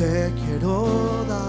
yo te quiero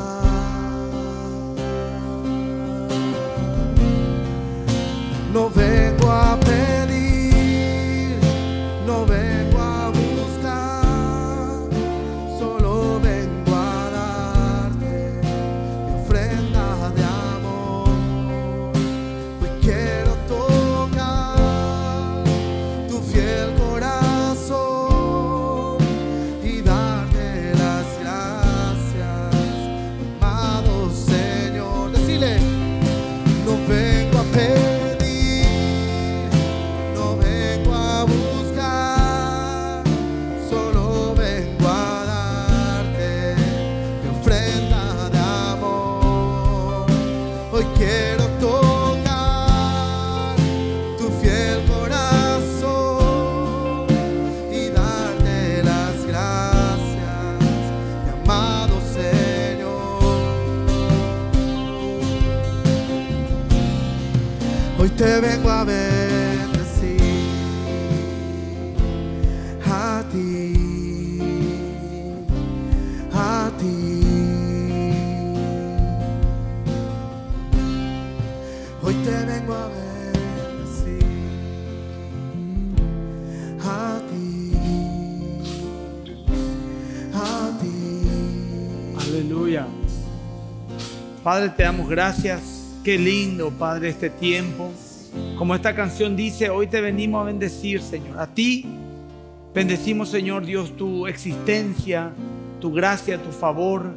Padre, te damos gracias. Qué lindo, Padre, este tiempo. Como esta canción dice, hoy te venimos a bendecir, Señor. A ti bendecimos, Señor Dios, tu existencia, tu gracia, tu favor.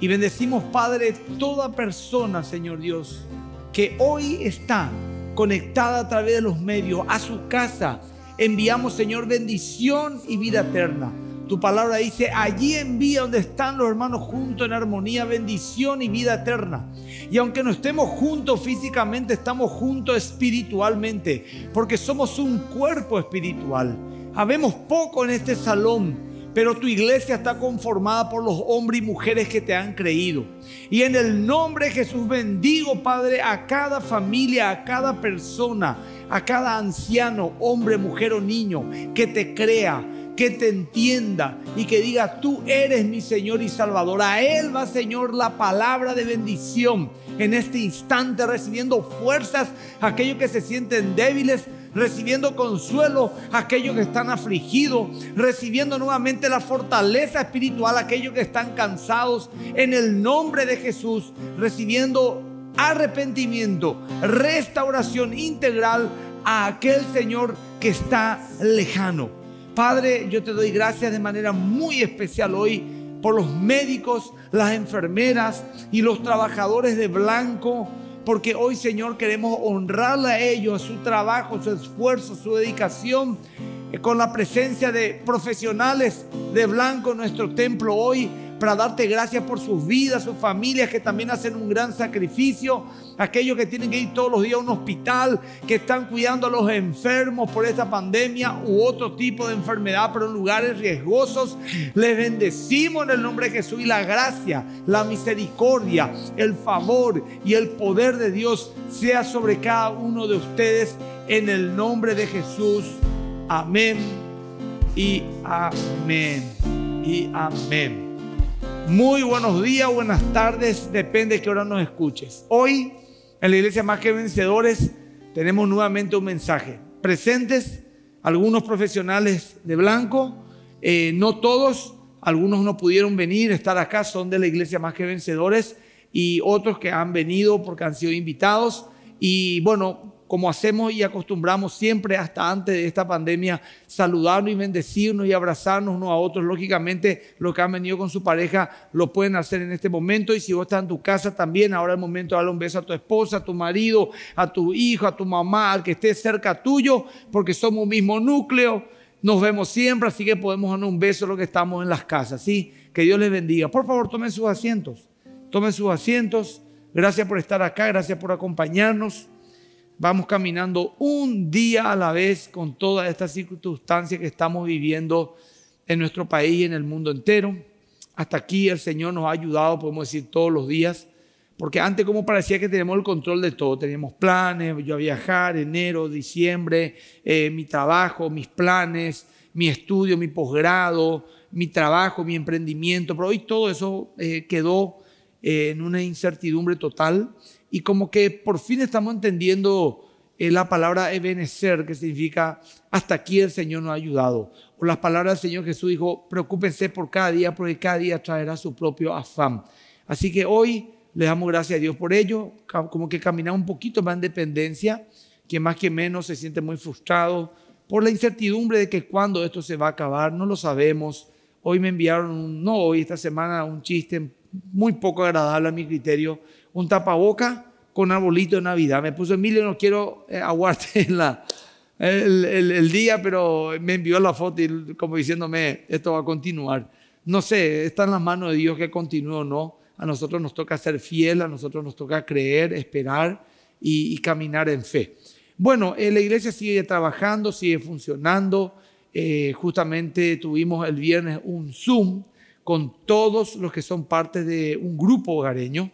Y bendecimos, Padre, toda persona, Señor Dios, que hoy está conectada a través de los medios a su casa. Enviamos, Señor, bendición y vida eterna. Tu palabra dice, allí envía donde están los hermanos juntos en armonía, bendición y vida eterna. Y aunque no estemos juntos físicamente, estamos juntos espiritualmente, porque somos un cuerpo espiritual. Habemos poco en este salón, pero tu iglesia está conformada por los hombres y mujeres que te han creído. Y en el nombre de Jesús bendigo, Padre, a cada familia, a cada persona, a cada anciano, hombre, mujer o niño que te crea que te entienda y que diga, tú eres mi Señor y Salvador. A Él va, Señor, la palabra de bendición en este instante, recibiendo fuerzas aquellos que se sienten débiles, recibiendo consuelo aquellos que están afligidos, recibiendo nuevamente la fortaleza espiritual aquellos que están cansados, en el nombre de Jesús, recibiendo arrepentimiento, restauración integral a aquel Señor que está lejano. Padre, yo te doy gracias de manera muy especial hoy por los médicos, las enfermeras y los trabajadores de blanco, porque hoy, Señor, queremos honrarle a ellos, su trabajo, su esfuerzo, su dedicación, eh, con la presencia de profesionales de blanco en nuestro templo hoy para darte gracias por sus vidas, sus familias que también hacen un gran sacrificio, aquellos que tienen que ir todos los días a un hospital, que están cuidando a los enfermos por esta pandemia u otro tipo de enfermedad, pero en lugares riesgosos. Les bendecimos en el nombre de Jesús y la gracia, la misericordia, el favor y el poder de Dios sea sobre cada uno de ustedes en el nombre de Jesús. Amén y amén y amén. Muy buenos días, buenas tardes, depende de qué hora nos escuches. Hoy en la iglesia Más que Vencedores tenemos nuevamente un mensaje. Presentes algunos profesionales de blanco, eh, no todos, algunos no pudieron venir, estar acá, son de la iglesia Más que Vencedores y otros que han venido porque han sido invitados. Y bueno, como hacemos y acostumbramos siempre hasta antes de esta pandemia, saludarnos y bendecirnos y abrazarnos unos a otros. Lógicamente, los que han venido con su pareja lo pueden hacer en este momento. Y si vos estás en tu casa también, ahora es el momento de darle un beso a tu esposa, a tu marido, a tu hijo, a tu mamá, al que esté cerca tuyo, porque somos un mismo núcleo. Nos vemos siempre, así que podemos dar un beso a los que estamos en las casas. ¿sí? Que Dios les bendiga. Por favor, tomen sus asientos. Tomen sus asientos. Gracias por estar acá, gracias por acompañarnos. Vamos caminando un día a la vez con todas estas circunstancias que estamos viviendo en nuestro país y en el mundo entero. Hasta aquí el Señor nos ha ayudado, podemos decir, todos los días. Porque antes como parecía que teníamos el control de todo, teníamos planes, yo a viajar, enero, diciembre, eh, mi trabajo, mis planes, mi estudio, mi posgrado, mi trabajo, mi emprendimiento, pero hoy todo eso eh, quedó eh, en una incertidumbre total y como que por fin estamos entendiendo eh, la palabra ebenecer, que significa hasta aquí el Señor nos ha ayudado. O las palabras del Señor Jesús dijo, preocúpense por cada día, porque cada día traerá su propio afán. Así que hoy le damos gracias a Dios por ello, como que caminamos un poquito más en dependencia, que más que menos se siente muy frustrado por la incertidumbre de que cuando esto se va a acabar, no lo sabemos. Hoy me enviaron, no hoy, esta semana, un chiste muy poco agradable a mi criterio, un tapaboca con arbolito de Navidad. Me puso Emilio, no quiero eh, aguarte la, el, el, día, pero me envió la foto y como diciéndome, esto va a continuar. No sé, está en las manos de Dios que continúe o no. A nosotros nos toca ser fiel, a nosotros nos toca creer, esperar y, caminar en fe. Bueno, eh, la iglesia sigue trabajando, sigue funcionando. Eh, justamente tuvimos el viernes un Zoom con todos los que son parte de un grupo hogareño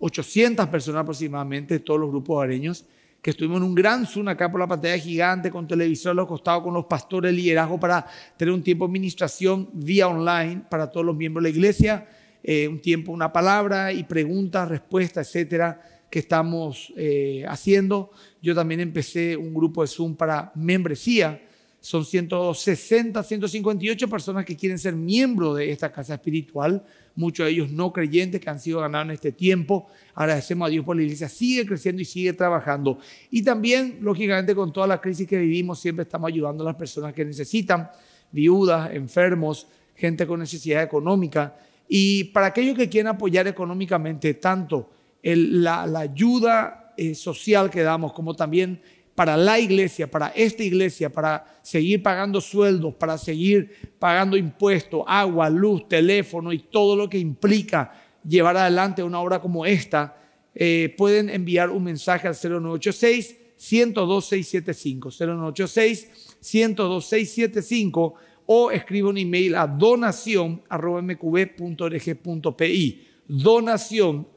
800 personas aproximadamente, todos los grupos hogareños, que estuvimos en un gran Zoom acá por la pantalla gigante, con televisor a los costados, con los pastores, liderazgo para tener un tiempo de administración vía online para todos los miembros de la iglesia, eh, un tiempo, una palabra y preguntas, respuestas, etcétera, que estamos eh, haciendo. Yo también empecé un grupo de Zoom para membresía. Son 160, 158 personas que quieren ser miembros de esta casa espiritual muchos de ellos no creyentes que han sido ganados en este tiempo. Agradecemos a Dios por la iglesia, sigue creciendo y sigue trabajando. Y también, lógicamente, con toda la crisis que vivimos, siempre estamos ayudando a las personas que necesitan, viudas, enfermos, gente con necesidad económica. Y para aquellos que quieren apoyar económicamente, tanto la, ayuda eh, social que damos como también para la iglesia, para esta iglesia, para seguir pagando sueldos, para seguir pagando impuestos, agua, luz, teléfono y todo lo que implica llevar adelante una obra como esta, eh, pueden enviar un mensaje al 0986 102675 0986 102675 o escribe un email a donación.mqb.org.pi donación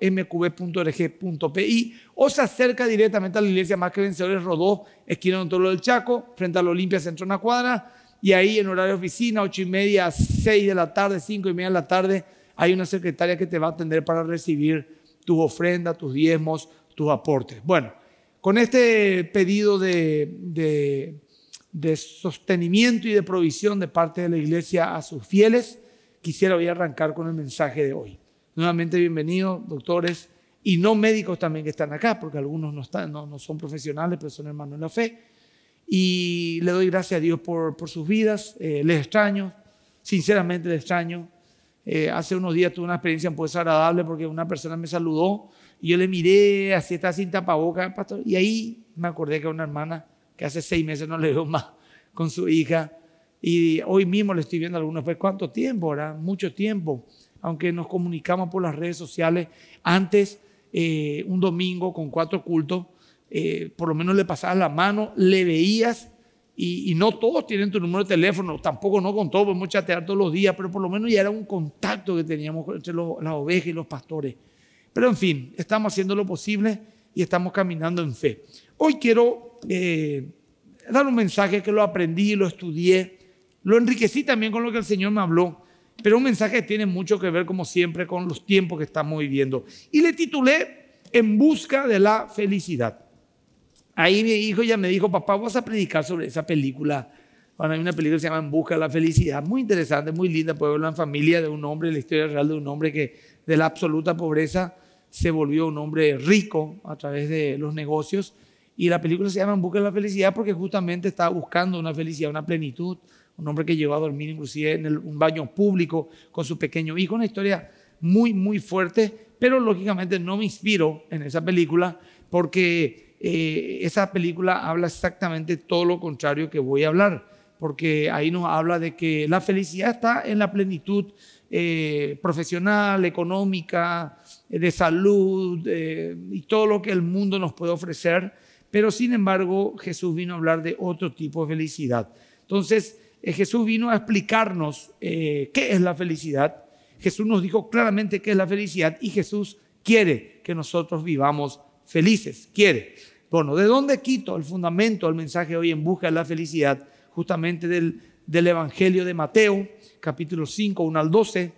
mqb.org.pi o se acerca directamente a la iglesia Más que Vencedores Rodó, esquina de Tolo del Chaco, frente a la Olimpia Centro una cuadra. Y ahí en horario de oficina, ocho y media, seis de la tarde, cinco y media de la tarde, hay una secretaria que te va a atender para recibir tus ofrendas, tus diezmos, tus aportes. Bueno, con este pedido de, de, de sostenimiento y de provisión de parte de la iglesia a sus fieles, quisiera hoy arrancar con el mensaje de hoy. Nuevamente bienvenidos, doctores y no médicos también que están acá, porque algunos no, están, no, son profesionales, pero son hermanos de la fe. Y le doy gracias a Dios por, por sus vidas. Eh, les extraño, sinceramente les extraño. Eh, hace unos días tuve una experiencia un poco desagradable porque una persona me saludó y yo le miré, así está sin tapaboca, pastor. Y ahí me acordé que una hermana que hace seis meses no le veo más con su hija. Y hoy mismo le estoy viendo algunos, pues cuánto tiempo, ¿verdad? Mucho tiempo aunque nos comunicamos por las redes sociales. Antes, eh, un domingo con cuatro cultos, eh, por lo menos le pasabas la mano, le veías y, no todos tienen tu número de teléfono, tampoco no con todos, podemos chatear todos los días, pero por lo menos ya era un contacto que teníamos entre las ovejas y los pastores. Pero en fin, estamos haciendo lo posible y estamos caminando en fe. Hoy quiero eh, dar un mensaje que lo aprendí, lo estudié, lo enriquecí también con lo que el Señor me habló pero un mensaje que tiene mucho que ver, como siempre, con los tiempos que estamos viviendo. Y le titulé En busca de la felicidad. Ahí mi hijo ya me dijo, papá, vas a predicar sobre esa película. Bueno, hay una película que se llama En busca de la felicidad, muy interesante, muy linda, puede verla en familia de un hombre, la historia real de un hombre que de la absoluta pobreza se volvió un hombre rico a través de los negocios. Y la película se llama En busca de la felicidad porque justamente estaba buscando una felicidad, una plenitud. Un hombre que llegó a dormir inclusive en un baño público con su pequeño hijo. Una historia muy, muy fuerte, pero lógicamente no me inspiro en esa película porque eh, esa película habla exactamente todo lo contrario que voy a hablar, porque ahí nos habla de que la felicidad está en la plenitud eh, profesional, económica, eh, de salud y todo lo que el mundo nos puede ofrecer, pero sin embargo Jesús vino a hablar de otro tipo de felicidad. Entonces Jesús vino a explicarnos qué es la felicidad. Jesús nos dijo claramente qué es la felicidad y Jesús quiere que nosotros vivamos felices, quiere. Bueno, ¿de dónde quito el fundamento del mensaje hoy en busca de la felicidad? Justamente del, del Evangelio de Mateo, capítulo 5, 1 al 12,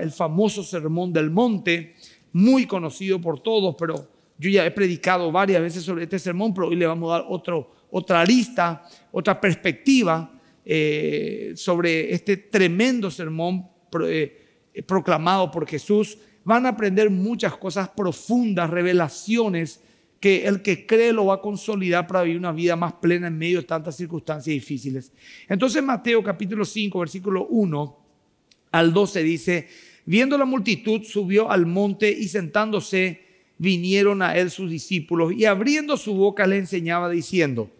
el famoso sermón del monte, muy conocido por todos, pero yo ya he predicado varias veces sobre este sermón, pero hoy le vamos a dar otro, otra arista, otra perspectiva eh, sobre este tremendo sermón eh, proclamado por Jesús van a aprender muchas cosas profundas, revelaciones que el que cree lo va a consolidar para vivir una vida más plena en medio de tantas circunstancias difíciles. Entonces Mateo capítulo 5, versículo 1 al 12 dice, viendo la multitud subió al monte y sentándose vinieron a él sus discípulos y abriendo su boca le enseñaba diciendo,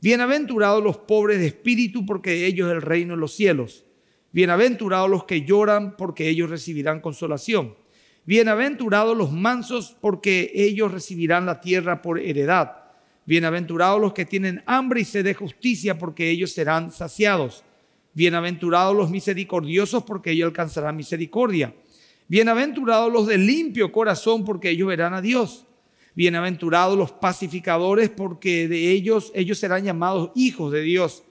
bienaventurados los pobres de espíritu porque de ellos el reino de los cielos. Bienaventurados los que lloran porque ellos recibirán consolación. Bienaventurados los mansos, porque ellos recibirán la tierra por heredad. Bienaventurados los que tienen hambre y sed de justicia, porque ellos serán saciados. Bienaventurados los misericordiosos, porque ellos alcanzarán misericordia. Bienaventurados los de limpio corazón, porque ellos verán a Dios. Bienaventurados los pacificadores, porque de ellos ellos serán llamados hijos de Dios.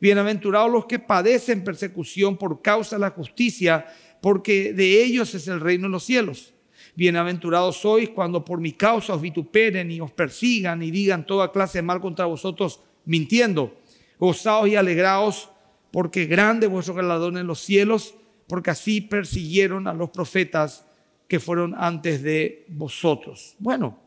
Bienaventurados los que padecen persecución por causa de la justicia, porque de ellos es el reino de los cielos. Bienaventurados sois cuando por mi causa os vituperen y os persigan y digan toda clase de mal contra vosotros, mintiendo. Gozaos y alegraos, porque grande vuestro galardón en los cielos, porque así persiguieron a los profetas que fueron antes de vosotros. Bueno,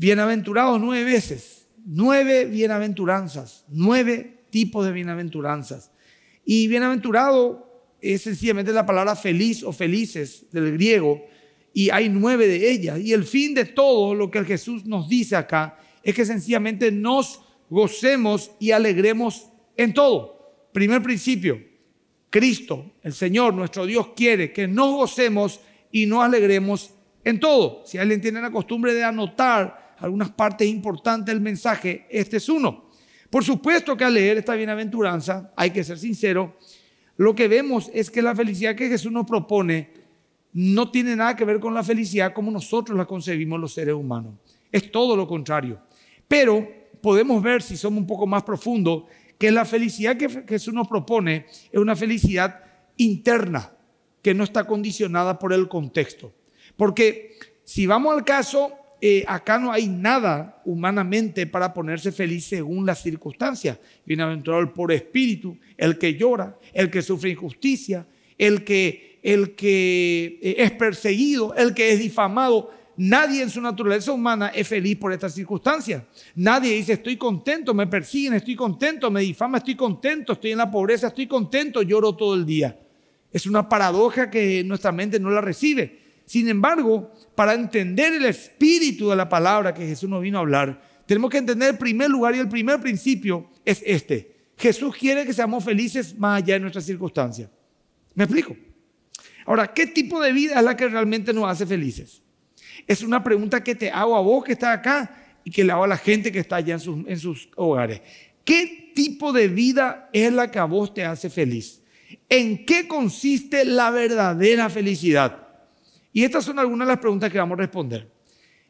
bienaventurados nueve veces, nueve bienaventuranzas, nueve tipos de bienaventuranzas. Y bienaventurado es sencillamente la palabra feliz o felices del griego y hay nueve de ellas. Y el fin de todo lo que Jesús nos dice acá es que sencillamente nos gocemos y alegremos en todo. Primer principio, Cristo, el Señor, nuestro Dios quiere que nos gocemos y nos alegremos en todo. Si alguien tiene la costumbre de anotar algunas partes importantes del mensaje, este es uno. Por supuesto que al leer esta bienaventuranza, hay que ser sincero, lo que vemos es que la felicidad que Jesús nos propone no tiene nada que ver con la felicidad como nosotros la concebimos los seres humanos. Es todo lo contrario. Pero podemos ver, si somos un poco más profundos, que la felicidad que Jesús nos propone es una felicidad interna, que no está condicionada por el contexto. Porque si vamos al caso, eh, acá no hay nada humanamente para ponerse feliz según las circunstancias. Bienaventurado el por espíritu, el que llora, el que sufre injusticia, el que, el que eh, es perseguido, el que es difamado. Nadie en su naturaleza humana es feliz por estas circunstancias. Nadie dice, estoy contento, me persiguen, estoy contento, me difama, estoy contento, estoy en la pobreza, estoy contento, lloro todo el día. Es una paradoja que nuestra mente no la recibe. Sin embargo, para entender el espíritu de la palabra que Jesús nos vino a hablar, tenemos que entender el primer lugar y el primer principio es este. Jesús quiere que seamos felices más allá de nuestras circunstancias. ¿Me explico? Ahora, ¿qué tipo de vida es la que realmente nos hace felices? Es una pregunta que te hago a vos que estás acá y que le hago a la gente que está allá en sus, en sus hogares. ¿Qué tipo de vida es la que a vos te hace feliz? ¿En qué consiste la verdadera felicidad? Y estas son algunas de las preguntas que vamos a responder.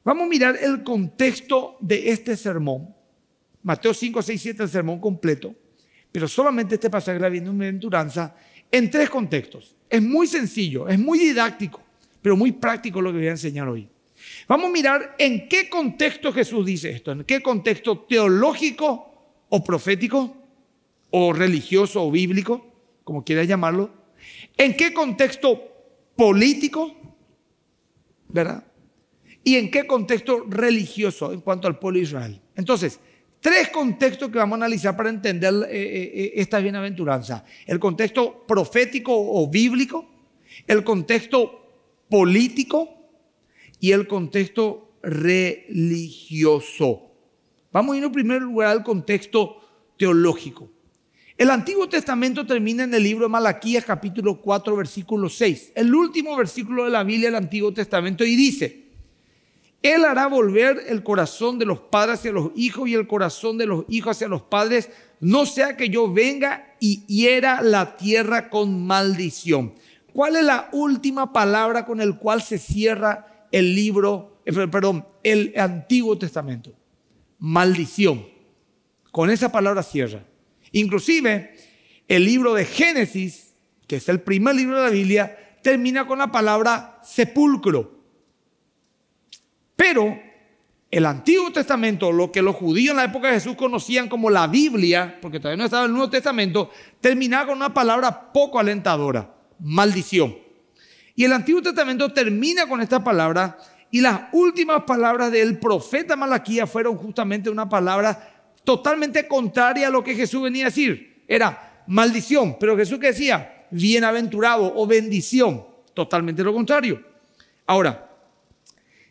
Vamos a mirar el contexto de este sermón. Mateo 5, 6, 7, el sermón completo. Pero solamente este pasaje de la bienaventuranza en tres contextos. Es muy sencillo, es muy didáctico, pero muy práctico lo que voy a enseñar hoy. Vamos a mirar en qué contexto Jesús dice esto, en qué contexto teológico o profético o religioso o bíblico, como quieras llamarlo, en qué contexto político ¿verdad? y en qué contexto religioso en cuanto al pueblo de Israel. Entonces, tres contextos que vamos a analizar para entender eh, eh, eh, esta bienaventuranza. El contexto profético o bíblico, el contexto político y el contexto religioso. Vamos a ir en primer lugar al contexto teológico. El Antiguo Testamento termina en el libro de Malaquías capítulo 4 versículo 6, el último versículo de la Biblia del Antiguo Testamento y dice, Él hará volver el corazón de los padres hacia los hijos y el corazón de los hijos hacia los padres, no sea que yo venga y hiera la tierra con maldición. ¿Cuál es la última palabra con el cual se cierra el libro, eh, perdón, el Antiguo Testamento? Maldición. Con esa palabra cierra. Inclusive, el libro de Génesis, que es el primer libro de la Biblia, termina con la palabra sepulcro. Pero el Antiguo Testamento, lo que los judíos en la época de Jesús conocían como la Biblia, porque todavía no estaba el Nuevo Testamento, termina con una palabra poco alentadora, maldición. Y el Antiguo Testamento termina con esta palabra y las últimas palabras del profeta Malaquía fueron justamente una palabra totalmente contraria a lo que Jesús venía a decir. Era maldición, pero Jesús que decía, bienaventurado o bendición, totalmente lo contrario. Ahora,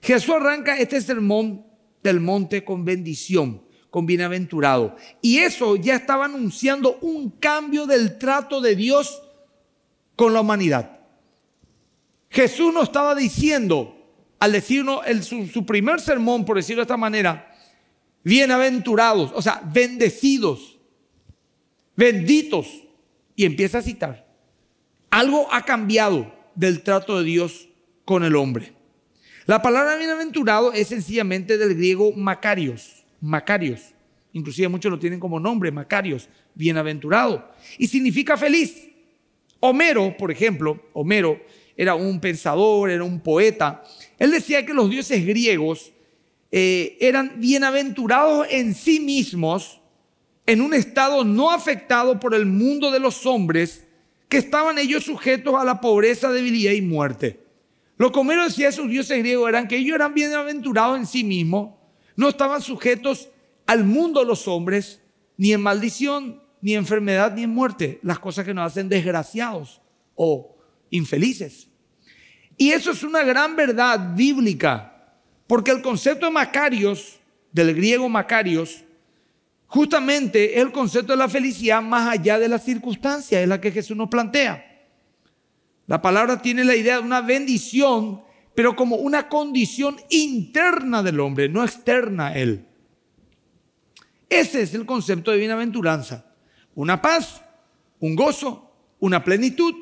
Jesús arranca este sermón del monte con bendición, con bienaventurado. Y eso ya estaba anunciando un cambio del trato de Dios con la humanidad. Jesús no estaba diciendo, al decirnos su, su primer sermón, por decirlo de esta manera, bienaventurados, o sea, bendecidos, benditos. Y empieza a citar. Algo ha cambiado del trato de Dios con el hombre. La palabra bienaventurado es sencillamente del griego Macarios, Macarios. Inclusive muchos lo tienen como nombre, Macarios, bienaventurado. Y significa feliz. Homero, por ejemplo, Homero era un pensador, era un poeta. Él decía que los dioses griegos eh, eran bienaventurados en sí mismos, en un estado no afectado por el mundo de los hombres, que estaban ellos sujetos a la pobreza, debilidad y muerte. Lo que decía de sus dioses griegos eran que ellos eran bienaventurados en sí mismos, no estaban sujetos al mundo de los hombres, ni en maldición, ni en enfermedad, ni en muerte, las cosas que nos hacen desgraciados o infelices. Y eso es una gran verdad bíblica porque el concepto de Macarios, del griego Macarios, justamente es el concepto de la felicidad más allá de las circunstancias, es la que Jesús nos plantea. La palabra tiene la idea de una bendición, pero como una condición interna del hombre, no externa a él. Ese es el concepto de bienaventuranza. Una paz, un gozo, una plenitud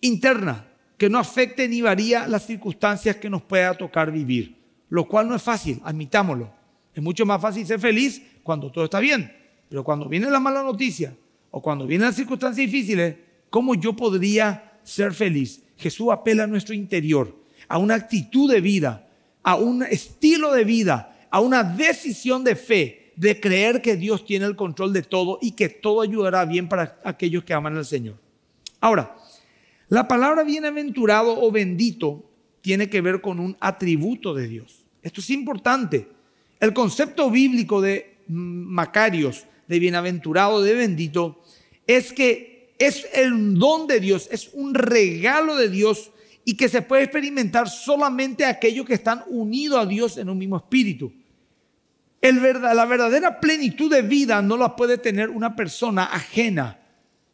interna que no afecte ni varía las circunstancias que nos pueda tocar vivir lo cual no es fácil, admitámoslo. Es mucho más fácil ser feliz cuando todo está bien, pero cuando viene la mala noticia o cuando vienen las circunstancias difíciles, ¿cómo yo podría ser feliz? Jesús apela a nuestro interior, a una actitud de vida, a un estilo de vida, a una decisión de fe, de creer que Dios tiene el control de todo y que todo ayudará bien para aquellos que aman al Señor. Ahora, la palabra bienaventurado o bendito tiene que ver con un atributo de Dios. Esto es importante. El concepto bíblico de Macarios, de bienaventurado, de bendito, es que es el don de Dios, es un regalo de Dios y que se puede experimentar solamente aquellos que están unidos a Dios en un mismo espíritu. La verdadera plenitud de vida no la puede tener una persona ajena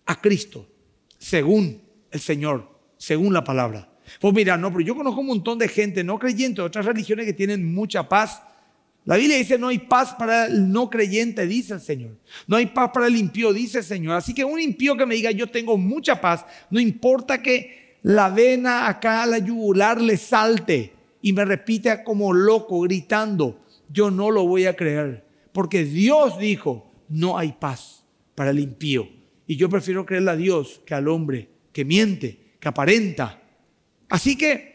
a Cristo, según el Señor, según la palabra. Pues mira, no, pero yo conozco un montón de gente no creyente de otras religiones que tienen mucha paz. La Biblia dice, no hay paz para el no creyente, dice el Señor. No hay paz para el impío, dice el Señor. Así que un impío que me diga, yo tengo mucha paz, no importa que la vena acá, la yugular le salte y me repita como loco, gritando, yo no lo voy a creer. Porque Dios dijo, no hay paz para el impío. Y yo prefiero creerle a Dios que al hombre que miente, que aparenta Así que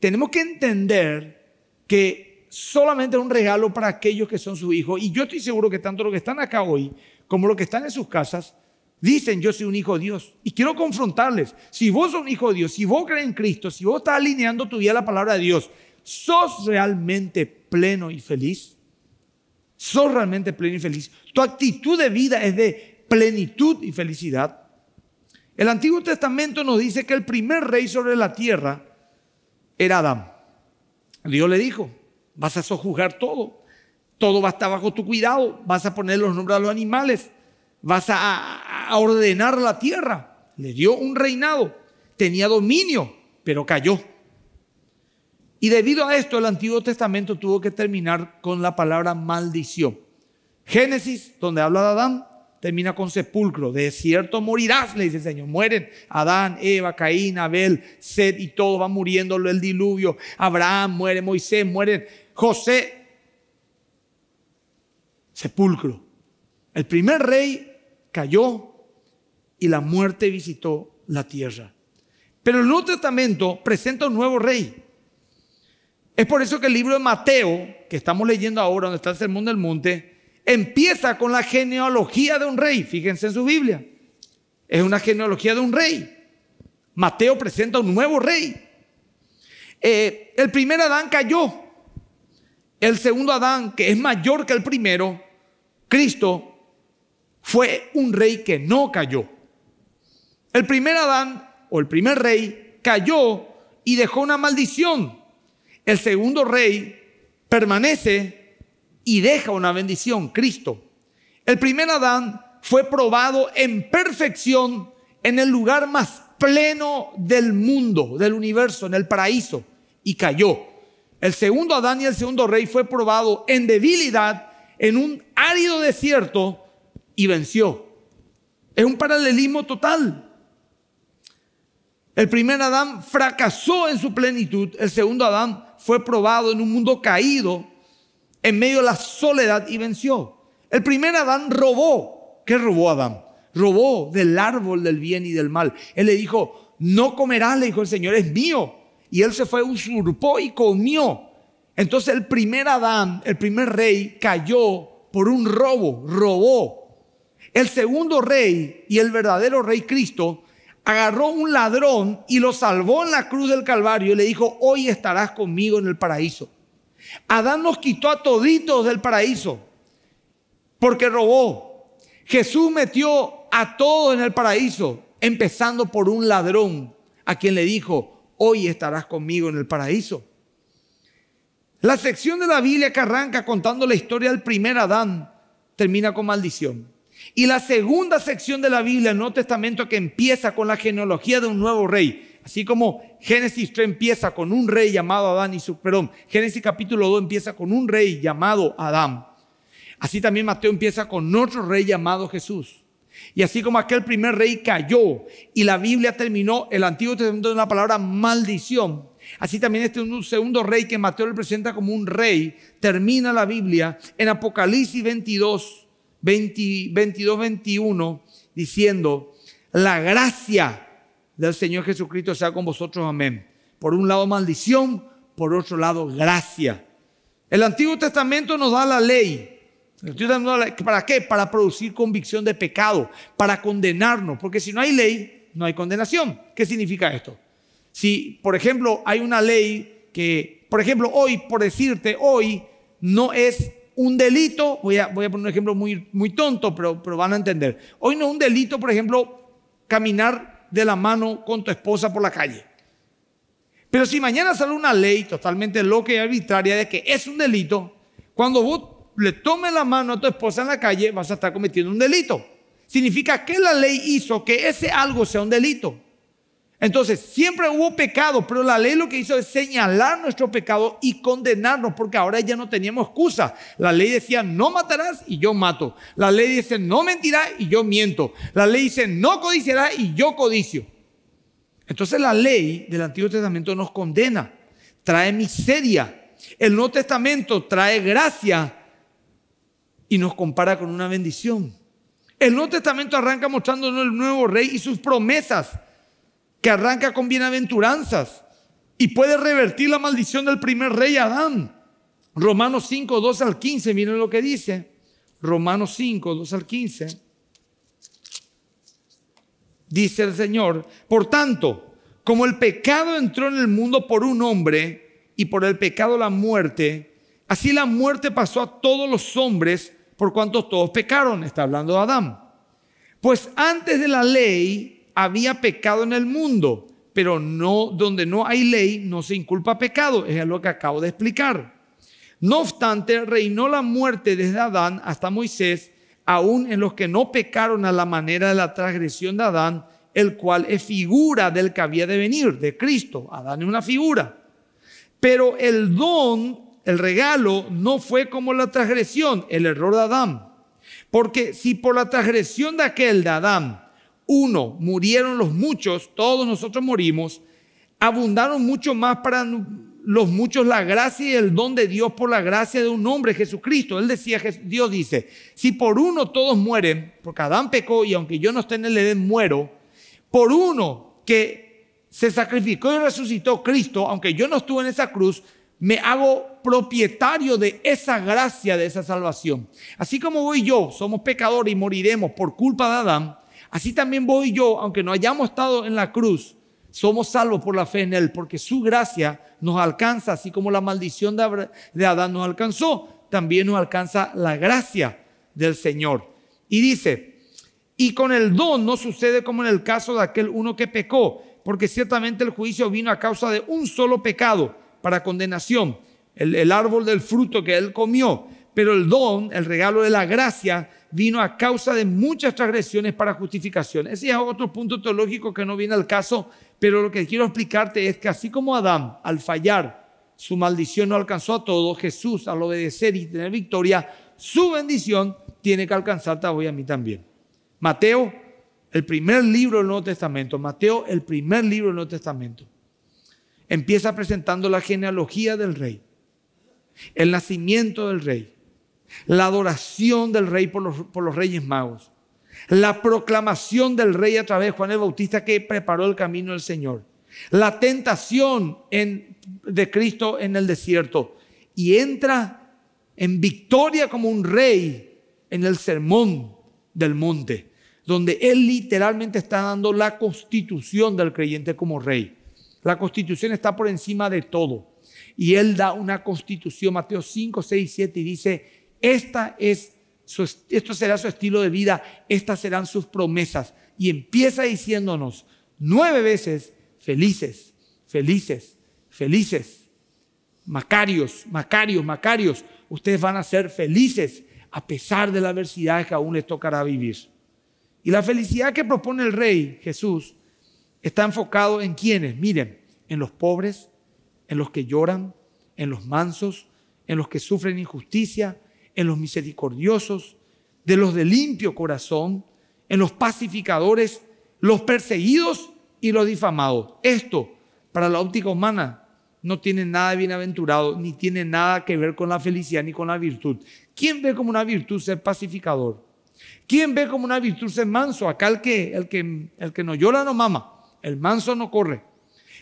tenemos que entender que solamente es un regalo para aquellos que son sus hijos. Y yo estoy seguro que tanto los que están acá hoy como los que están en sus casas dicen yo soy un hijo de Dios. Y quiero confrontarles. Si vos sos un hijo de Dios, si vos crees en Cristo, si vos estás alineando tu vida a la palabra de Dios, ¿sos realmente pleno y feliz? ¿Sos realmente pleno y feliz? ¿Tu actitud de vida es de plenitud y felicidad? El Antiguo Testamento nos dice que el primer rey sobre la tierra era Adán. Dios le dijo, vas a sojuzgar todo, todo va a estar bajo tu cuidado, vas a poner los nombres a los animales, vas a, ordenar la tierra. Le dio un reinado, tenía dominio, pero cayó. Y debido a esto el Antiguo Testamento tuvo que terminar con la palabra maldición. Génesis, donde habla de Adán, termina con sepulcro. De cierto morirás, le dice el Señor. Mueren Adán, Eva, Caín, Abel, Sed y todo va muriendo el diluvio. Abraham muere, Moisés muere, José. Sepulcro. El primer rey cayó y la muerte visitó la tierra. Pero el Nuevo Testamento presenta un nuevo rey. Es por eso que el libro de Mateo, que estamos leyendo ahora, donde está el Sermón del Monte, empieza con la genealogía de un rey. Fíjense en su Biblia. Es una genealogía de un rey. Mateo presenta un nuevo rey. Eh, el primer Adán cayó. El segundo Adán, que es mayor que el primero, Cristo, fue un rey que no cayó. El primer Adán o el primer rey cayó y dejó una maldición. El segundo rey permanece y deja una bendición, Cristo. El primer Adán fue probado en perfección en el lugar más pleno del mundo, del universo, en el paraíso, y cayó. El segundo Adán y el segundo rey fue probado en debilidad en un árido desierto y venció. Es un paralelismo total. El primer Adán fracasó en su plenitud, el segundo Adán fue probado en un mundo caído en medio de la soledad y venció. El primer Adán robó. ¿Qué robó Adán? Robó del árbol del bien y del mal. Él le dijo, no comerás, le dijo el Señor, es mío. Y él se fue, usurpó y comió. Entonces el primer Adán, el primer rey, cayó por un robo, robó. El segundo rey y el verdadero rey Cristo agarró un ladrón y lo salvó en la cruz del Calvario y le dijo, hoy estarás conmigo en el paraíso. Adán nos quitó a toditos del paraíso porque robó. Jesús metió a todos en el paraíso, empezando por un ladrón a quien le dijo, hoy estarás conmigo en el paraíso. La sección de la Biblia que arranca contando la historia del primer Adán termina con maldición. Y la segunda sección de la Biblia, el Nuevo Testamento, que empieza con la genealogía de un nuevo rey, Así como Génesis 3 empieza con un rey llamado Adán y su, perdón, Génesis capítulo 2 empieza con un rey llamado Adán. Así también Mateo empieza con otro rey llamado Jesús. Y así como aquel primer rey cayó y la Biblia terminó el Antiguo Testamento de una palabra maldición, así también este un segundo rey que Mateo le presenta como un rey, termina la Biblia en Apocalipsis 22, 22, 21, diciendo, la gracia del Señor Jesucristo sea con vosotros. Amén. Por un lado maldición, por otro lado gracia. El Antiguo Testamento nos da la ley. ¿Para qué? Para producir convicción de pecado, para condenarnos, porque si no hay ley, no hay condenación. ¿Qué significa esto? Si, por ejemplo, hay una ley que, por ejemplo, hoy, por decirte, hoy no es un delito, voy a, voy a poner un ejemplo muy, muy tonto, pero, pero van a entender. Hoy no es un delito, por ejemplo, caminar de la mano con tu esposa por la calle. Pero si mañana sale una ley totalmente loca y arbitraria de que es un delito, cuando vos le tomes la mano a tu esposa en la calle, vas a estar cometiendo un delito. Significa que la ley hizo que ese algo sea un delito. Entonces, siempre hubo pecado, pero la ley lo que hizo es señalar nuestro pecado y condenarnos, porque ahora ya no teníamos excusa. La ley decía, no matarás y yo mato. La ley dice, no mentirás y yo miento. La ley dice, no codiciarás y yo codicio. Entonces la ley del Antiguo Testamento nos condena, trae miseria. El Nuevo Testamento trae gracia y nos compara con una bendición. El Nuevo Testamento arranca mostrándonos el nuevo rey y sus promesas que arranca con bienaventuranzas y puede revertir la maldición del primer rey Adán. Romanos 5, 2 al 15, miren lo que dice. Romanos 5, 2 al 15. Dice el Señor, por tanto, como el pecado entró en el mundo por un hombre y por el pecado la muerte, así la muerte pasó a todos los hombres por cuanto todos pecaron. Está hablando de Adán. Pues antes de la ley había pecado en el mundo, pero no donde no hay ley no se inculpa pecado, es lo que acabo de explicar. No obstante, reinó la muerte desde Adán hasta Moisés, aún en los que no pecaron a la manera de la transgresión de Adán, el cual es figura del que había de venir, de Cristo. Adán es una figura. Pero el don, el regalo, no fue como la transgresión, el error de Adán. Porque si por la transgresión de aquel de Adán, uno, murieron los muchos, todos nosotros morimos, abundaron mucho más para los muchos la gracia y el don de Dios por la gracia de un hombre, Jesucristo. Él decía, Dios dice, si por uno todos mueren, porque Adán pecó y aunque yo no esté en el Edén, muero, por uno que se sacrificó y resucitó Cristo, aunque yo no estuve en esa cruz, me hago propietario de esa gracia, de esa salvación. Así como voy yo, somos pecadores y moriremos por culpa de Adán, así también voy yo, aunque no hayamos estado en la cruz, somos salvos por la fe en Él, porque su gracia nos alcanza, así como la maldición de Adán nos alcanzó, también nos alcanza la gracia del Señor. Y dice, y con el don no sucede como en el caso de aquel uno que pecó, porque ciertamente el juicio vino a causa de un solo pecado para condenación, el, árbol del fruto que él comió. Pero el don, el regalo de la gracia, vino a causa de muchas transgresiones para justificación. Ese es otro punto teológico que no viene al caso, pero lo que quiero explicarte es que así como Adán, al fallar, su maldición no alcanzó a todos, Jesús, al obedecer y tener victoria, su bendición tiene que alcanzarte hoy a mí también. Mateo, el primer libro del Nuevo Testamento, Mateo, el primer libro del Nuevo Testamento empieza presentando la genealogía del rey, el nacimiento del rey, la adoración del rey por los, reyes magos, la proclamación del rey a través de Juan el Bautista que preparó el camino del Señor, la tentación de Cristo en el desierto y entra en victoria como un rey en el sermón del monte, donde él literalmente está dando la constitución del creyente como rey. La constitución está por encima de todo. Y él da una constitución, Mateo 5, 6, 7, y dice, Esta es esto será su estilo de vida, estas serán sus promesas. Y empieza diciéndonos nueve veces, felices, felices, felices. Macarios, Macarios, Macarios, ustedes van a ser felices a pesar de la adversidad que aún les tocará vivir. Y la felicidad que propone el rey Jesús está enfocado en quienes, miren, en los pobres, en los que lloran, en los mansos, en los que sufren injusticia, en los misericordiosos, de los de limpio corazón, en los pacificadores, los perseguidos y los difamados. Esto, para la óptica humana, no tiene nada de bienaventurado, ni tiene nada que ver con la felicidad ni con la virtud. ¿Quién ve como una virtud ser pacificador? ¿Quién ve como una virtud ser manso? Acá el que, el que, el que no llora no mama. El manso no corre.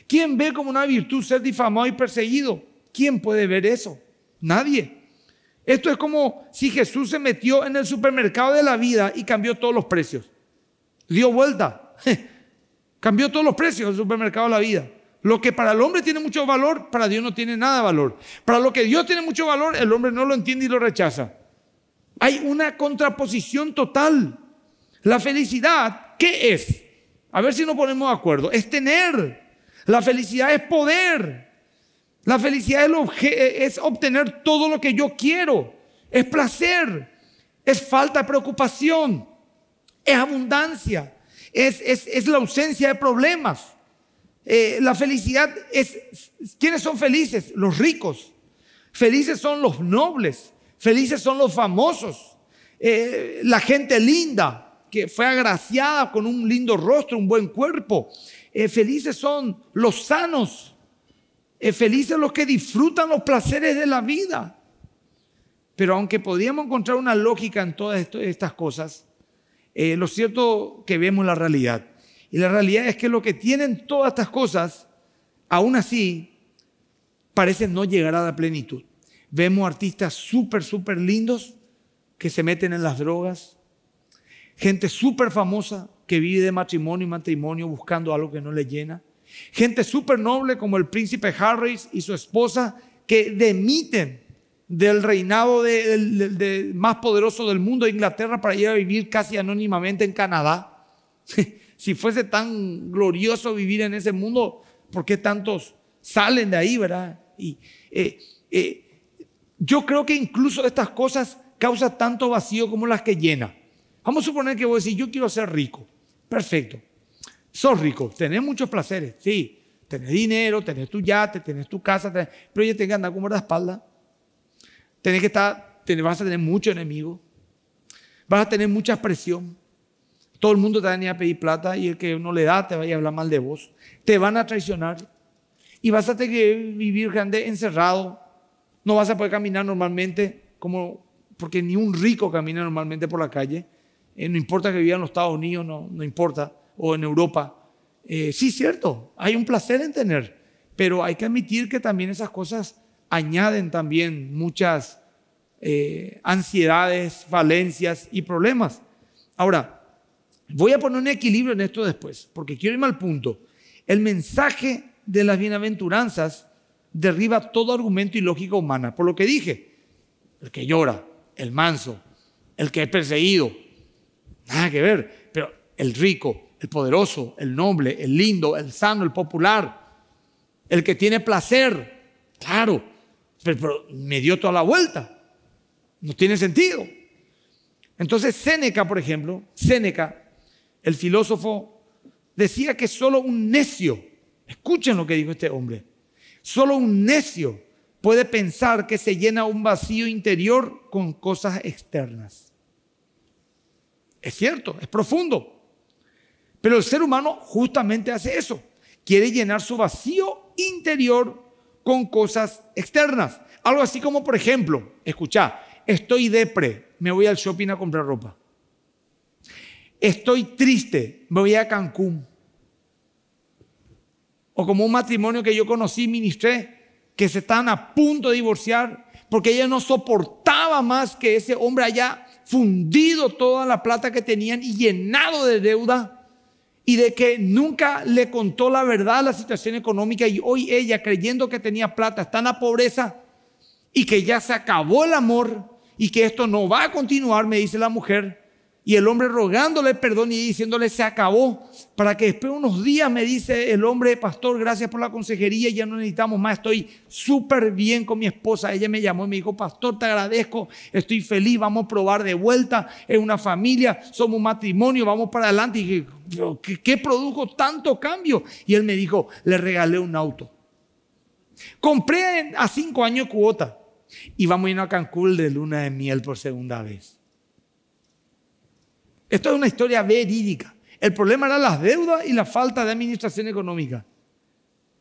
¿Quién ve como una virtud ser difamado y perseguido? ¿Quién puede ver eso? Nadie. Esto es como si Jesús se metió en el supermercado de la vida y cambió todos los precios. Dio vuelta. cambió todos los precios del supermercado de la vida. Lo que para el hombre tiene mucho valor, para Dios no tiene nada de valor. Para lo que Dios tiene mucho valor, el hombre no lo entiende y lo rechaza. Hay una contraposición total. La felicidad, ¿qué es? A ver si nos ponemos de acuerdo. Es tener. La felicidad es poder. La felicidad es, obtener todo lo que yo quiero. Es placer. Es falta de preocupación. Es abundancia. Es, la ausencia de problemas. Eh, la felicidad es... ¿Quiénes son felices? Los ricos. Felices son los nobles. Felices son los famosos. Eh, la gente linda que fue agraciada con un lindo rostro, un buen cuerpo. Eh, felices son los sanos. Eh, felices los que disfrutan los placeres de la vida. Pero aunque podríamos encontrar una lógica en todas estas cosas, eh, lo cierto que vemos la realidad. Y la realidad es que lo que tienen todas estas cosas, aún así, parecen no llegar a la plenitud. Vemos artistas súper, súper lindos que se meten en las drogas, gente súper famosa que vive de matrimonio y matrimonio buscando algo que no le llena. Gente súper noble como el príncipe Harris y su esposa que demiten del reinado de, más poderoso del mundo, Inglaterra, para ir a vivir casi anónimamente en Canadá. si fuese tan glorioso vivir en ese mundo, ¿por qué tantos salen de ahí, verdad? Y eh, eh, yo creo que incluso estas cosas causan tanto vacío como las que llena. Vamos a suponer que vos decís, yo quiero ser rico. Perfecto. Sos rico, tenés muchos placeres, sí. Tenés dinero, tenés tu yate, tenés tu casa, pero ya tenés que andar como la espalda. Tenés que estar, vas a tener mucho enemigo. Vas a tener mucha presión. Todo el mundo te va a venir a pedir plata y el que no le da te va a hablar mal de vos. Te van a traicionar y vas a tener que vivir grande encerrado. No vas a poder caminar normalmente como porque ni un rico camina normalmente por la calle. Eh, no importa que viva en los Estados Unidos, no, no importa o en Europa. Eh, sí, cierto, hay un placer en tener, pero hay que admitir que también esas cosas añaden también muchas eh, ansiedades, falencias y problemas. Ahora, voy a poner un equilibrio en esto después, porque quiero irme al punto. El mensaje de las bienaventuranzas derriba todo argumento y lógica humana. Por lo que dije, el que llora, el manso, el que es perseguido, nada que ver, pero el rico, el poderoso, el noble, el lindo, el sano, el popular, el que tiene placer. Claro, pero, me dio toda la vuelta. No tiene sentido. Entonces Séneca, por ejemplo, Séneca, el filósofo, decía que solo un necio, escuchen lo que dijo este hombre, solo un necio puede pensar que se llena un vacío interior con cosas externas. Es cierto, es profundo. Pero el ser humano justamente hace eso. Quiere llenar su vacío interior con cosas externas. Algo así como, por ejemplo, escucha, estoy depre, me voy al shopping a comprar ropa. Estoy triste, me voy a Cancún. O como un matrimonio que yo conocí, ministré, que se estaban a punto de divorciar porque ella no soportaba más que ese hombre haya fundido toda la plata que tenían y llenado de deuda y de que nunca le contó la verdad la situación económica y hoy ella creyendo que tenía plata está en la pobreza y que ya se acabó el amor y que esto no va a continuar, me dice la mujer, y el hombre rogándole perdón y diciéndole se acabó, para que después de unos días me dice el hombre, pastor, gracias por la consejería, ya no necesitamos más, estoy súper bien con mi esposa. Ella me llamó y me dijo, pastor, te agradezco, estoy feliz, vamos a probar de vuelta, es una familia, somos un matrimonio, vamos para adelante. Y dije, ¿qué, qué produjo tanto cambio? Y él me dijo, le regalé un auto. Compré a cinco años cuota y vamos a ir a Cancún de luna de miel por segunda vez. Esto es una historia verídica. El problema era las deudas y la falta de administración económica.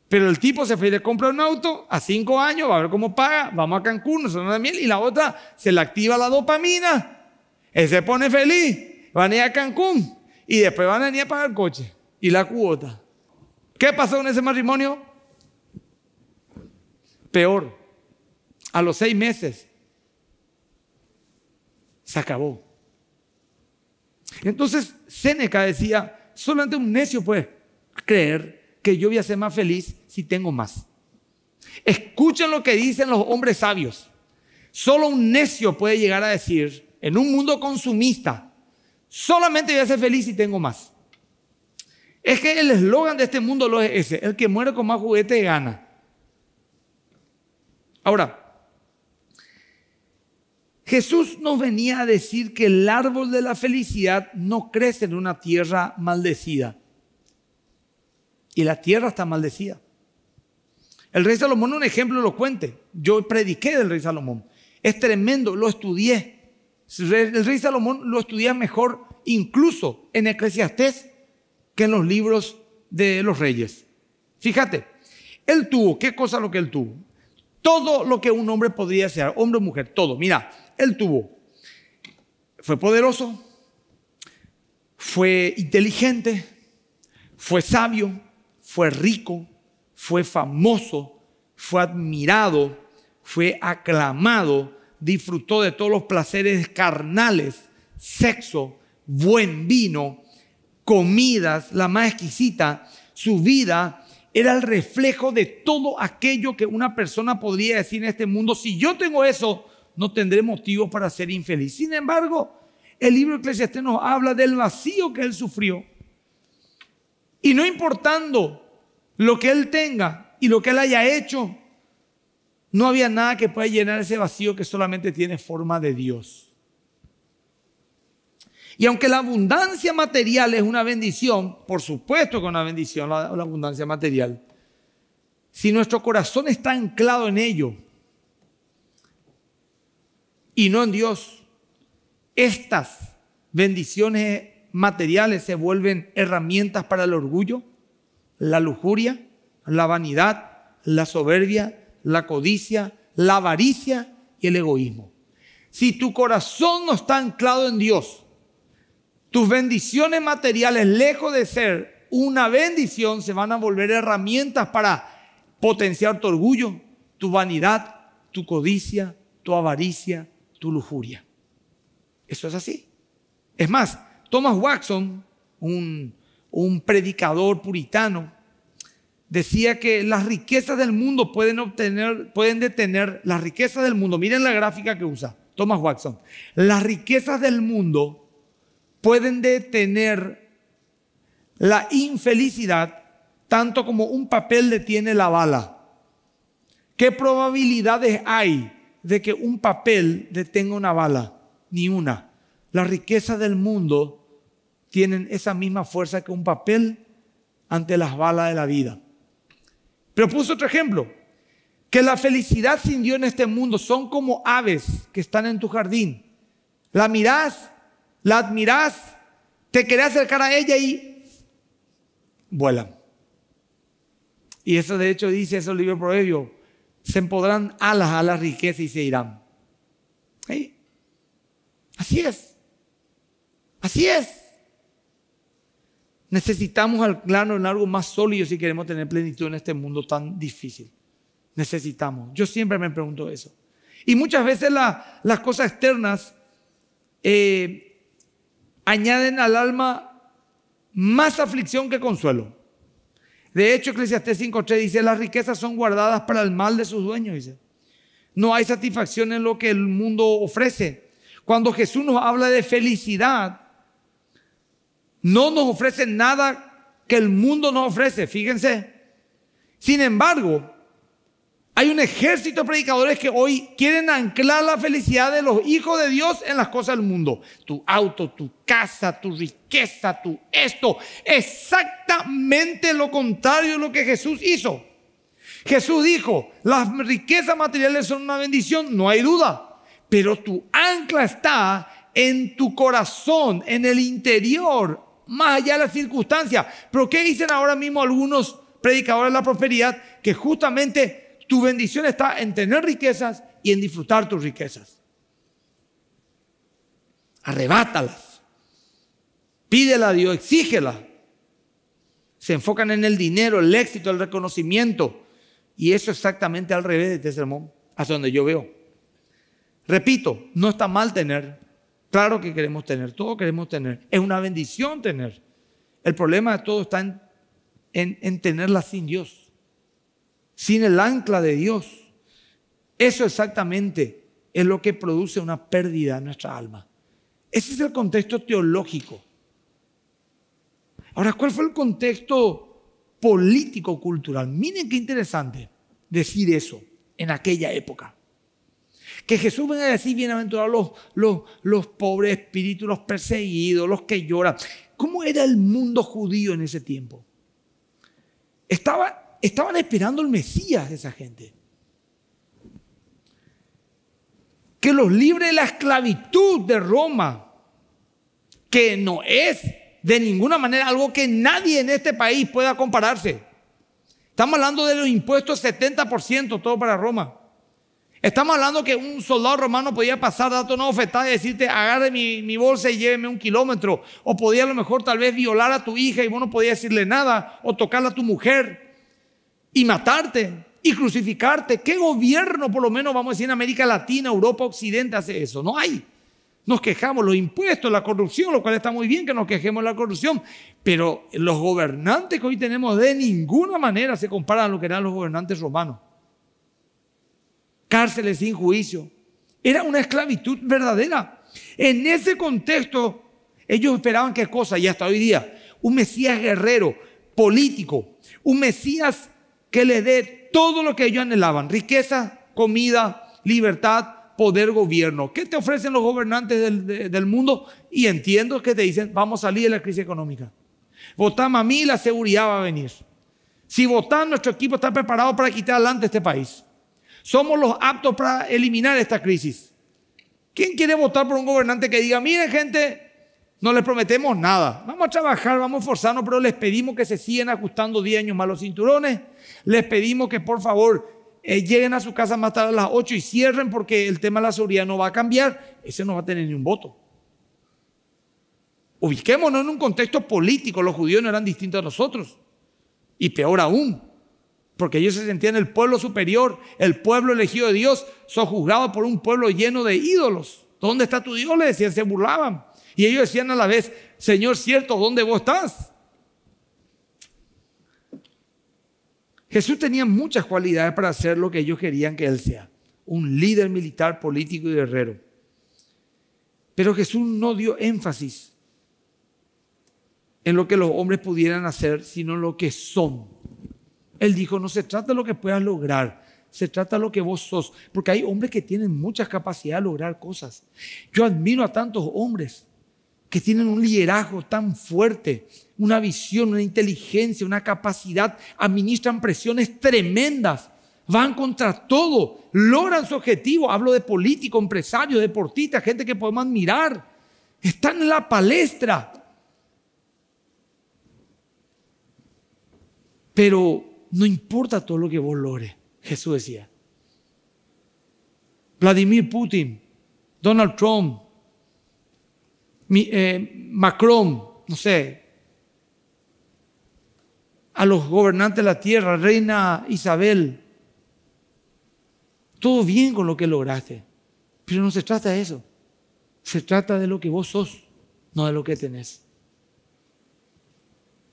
Pero el tipo se fue y compra un auto a cinco años, va a ver cómo paga, vamos a Cancún, no de miel, y la otra se le activa la dopamina. Él se pone feliz, van a ir a Cancún y después van a venir a pagar el coche y la cuota. ¿Qué pasó en ese matrimonio? Peor. A los seis meses se acabó. Entonces Séneca decía, solamente un necio puede creer que yo voy a ser más feliz si tengo más. Escuchen lo que dicen los hombres sabios. Solo un necio puede llegar a decir, en un mundo consumista, solamente voy a ser feliz si tengo más. Es que el eslogan de este mundo lo es ese, el que muere con más juguete gana. Ahora, Jesús nos venía a decir que el árbol de la felicidad no crece en una tierra maldecida. Y la tierra está maldecida. El rey Salomón, un ejemplo lo cuente. Yo prediqué del rey Salomón. Es tremendo, lo estudié. El rey Salomón lo estudié mejor incluso en Eclesiastés que en los libros de los reyes. Fíjate, él tuvo, ¿qué cosa lo que él tuvo? Todo lo que un hombre podría ser, hombre o mujer, todo. Mira, él tuvo. Fue poderoso, fue inteligente, fue sabio, fue rico, fue famoso, fue admirado, fue aclamado, disfrutó de todos los placeres carnales, sexo, buen vino, comidas, la más exquisita. Su vida era el reflejo de todo aquello que una persona podría decir en este mundo. Si yo tengo eso, no tendré motivos para ser infeliz. Sin embargo, el libro Eclesiastés nos habla del vacío que él sufrió. Y no importando lo que él tenga y lo que él haya hecho, no había nada que pueda llenar ese vacío que solamente tiene forma de Dios. Y aunque la abundancia material es una bendición, por supuesto que es una bendición la abundancia material, si nuestro corazón está anclado en ello y no en Dios, estas bendiciones materiales se vuelven herramientas para el orgullo, la lujuria, la vanidad, la soberbia, la codicia, la avaricia y el egoísmo. Si tu corazón no está anclado en Dios, tus bendiciones materiales, lejos de ser una bendición, se van a volver herramientas para potenciar tu orgullo, tu vanidad, tu codicia, tu avaricia, tu lujuria. Eso es así. Es más, Thomas Watson, un, un predicador puritano, decía que las riquezas del mundo pueden obtener, pueden detener las riquezas del mundo. Miren la gráfica que usa Thomas Watson. Las riquezas del mundo pueden detener la infelicidad tanto como un papel detiene la bala. ¿Qué probabilidades hay de que un papel detenga una bala? Ni una. Las riquezas del mundo tienen esa misma fuerza que un papel ante las balas de la vida. Pero puso otro ejemplo, que la felicidad sin Dios en este mundo son como aves que están en tu jardín. La mirás, la admirás, te querés acercar a ella y vuelan. Y eso de hecho dice eso el libro de Proverbios, se empodrán alas a la riqueza y se irán. Así es. Así es. Necesitamos al plano en algo más sólido si queremos tener plenitud en este mundo tan difícil. Necesitamos. Yo siempre me pregunto eso. Y muchas veces las cosas externas eh, añaden al alma más aflicción que consuelo. De hecho, Eclesiastés 5.3 dice, las riquezas son guardadas para el mal de sus dueños. Dice. No hay satisfacción en lo que el mundo ofrece. Cuando Jesús nos habla de felicidad, no nos ofrece nada que el mundo nos ofrece, fíjense. Sin embargo, hay un ejército de predicadores que hoy quieren anclar la felicidad de los hijos de Dios en las cosas del mundo. Tu auto, tu casa, tu riqueza, tu esto. Exactamente lo contrario de lo que Jesús hizo. Jesús dijo, las riquezas materiales son una bendición, no hay duda. Pero tu ancla está en tu corazón, en el interior, más allá de las circunstancias. Pero ¿qué dicen ahora mismo algunos predicadores de la prosperidad? Que justamente tu bendición está en tener riquezas y en disfrutar tus riquezas. Arrebátalas. Pídela a Dios, exígela. Se enfocan en el dinero, el éxito, el reconocimiento. Y eso exactamente al revés de este sermón, hasta donde yo veo. Repito, no está mal tener, Claro que queremos tener, todo queremos tener. Es una bendición tener. El problema de todo está en, en, tenerla sin Dios, sin el ancla de Dios. Eso exactamente es lo que produce una pérdida en nuestra alma. Ese es el contexto teológico. Ahora, ¿cuál fue el contexto político-cultural? Miren qué interesante decir eso en aquella época. Que Jesús venga a decir, bienaventurados los, los, los pobres espíritus, los perseguidos, los que lloran. ¿Cómo era el mundo judío en ese tiempo? Estaba, estaban esperando el Mesías esa gente. Que los libre de la esclavitud de Roma, que no es de ninguna manera algo que nadie en este país pueda compararse. Estamos hablando de los impuestos 70%, todo para Roma. Estamos hablando que un soldado romano podía pasar, darte una oferta y decirte, agarre mi, bolsa y lléveme un kilómetro. O podía a lo mejor tal vez violar a tu hija y vos no podías decirle nada. O tocarle a tu mujer y matarte y crucificarte. ¿Qué gobierno, por lo menos vamos a decir en América Latina, Europa, Occidente, hace eso? No hay. Nos quejamos los impuestos, la corrupción, lo cual está muy bien que nos quejemos de la corrupción, pero los gobernantes que hoy tenemos de ninguna manera se comparan a lo que eran los gobernantes romanos. Cárceles sin juicio. Era una esclavitud verdadera. En ese contexto, ellos esperaban qué cosa, y hasta hoy día, un Mesías guerrero, político, un Mesías que le dé todo lo que ellos anhelaban, riqueza, comida, libertad, poder, gobierno. ¿Qué te ofrecen los gobernantes del, mundo? Y entiendo que te dicen, vamos a salir de la crisis económica. Votamos a mí, la seguridad va a venir. Si votan, nuestro equipo está preparado para quitar adelante este país. Somos los aptos para eliminar esta crisis. ¿Quién quiere votar por un gobernante que diga, miren gente, no les prometemos nada. Vamos a trabajar, vamos a esforzarnos, pero les pedimos que se sigan ajustando 10 años más los cinturones. Les pedimos que por favor eh, lleguen a su casa más tarde a las 8 y cierren porque el tema de la seguridad no va a cambiar. Ese no va a tener ni un voto. Ubiquémonos en un contexto político. Los judíos no eran distintos a nosotros. Y peor aún, porque ellos se sentían el pueblo superior, el pueblo elegido de Dios, sojuzgado por un pueblo lleno de ídolos. ¿Dónde está tu Dios? Le decían, se burlaban. Y ellos decían a la vez, Señor, cierto, ¿dónde vos estás? Jesús tenía muchas cualidades para hacer lo que ellos querían que Él sea, un líder militar, político y guerrero. Pero Jesús no dio énfasis en lo que los hombres pudieran hacer, sino lo que son. Él dijo, no se trata de lo que puedas lograr, se trata de lo que vos sos. Porque hay hombres que tienen muchas capacidades de lograr cosas. Yo admiro a tantos hombres que tienen un liderazgo tan fuerte, una visión, una inteligencia, una capacidad, administran presiones tremendas, van contra todo, logran su objetivo. Hablo de políticos, empresarios, deportistas, gente que podemos admirar. Están en la palestra. Pero no importa todo lo que vos logres, Jesús decía. Vladimir Putin, Donald Trump, eh, Macron, no sé, a los gobernantes de la tierra, reina Isabel, todo bien con lo que lograste, pero no se trata de eso, se trata de lo que vos sos, no de lo que tenés.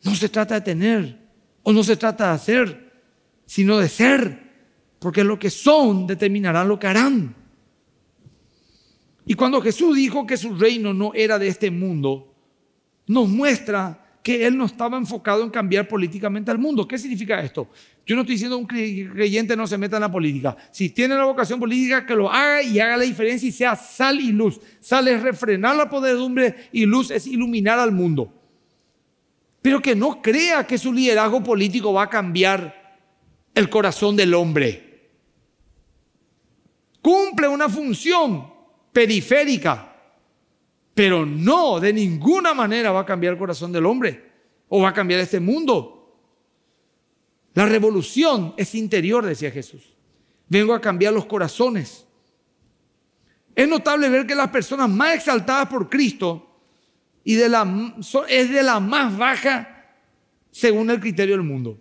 No se trata de tener, o no se trata de hacer, sino de ser, porque lo que son determinará lo que harán. Y cuando Jesús dijo que su reino no era de este mundo, nos muestra que él no estaba enfocado en cambiar políticamente al mundo. ¿Qué significa esto? Yo no estoy diciendo un creyente no se meta en la política. Si tiene la vocación política, que lo haga y haga la diferencia y sea sal y luz. Sal es refrenar la podredumbre y luz es iluminar al mundo pero que no crea que su liderazgo político va a cambiar el corazón del hombre. Cumple una función periférica, pero no, de ninguna manera va a cambiar el corazón del hombre o va a cambiar este mundo. La revolución es interior, decía Jesús. Vengo a cambiar los corazones. Es notable ver que las personas más exaltadas por Cristo y es de la más baja según el criterio del mundo.